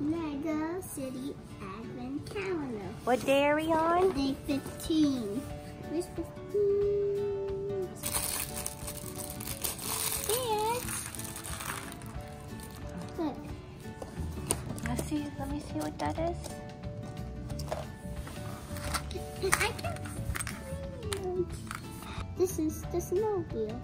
Lego City Advent Calendar. What day are we on? Day 15. Where's 15? Dad. Look. Let's see. Let me see what that is. I can This is the snowmobile.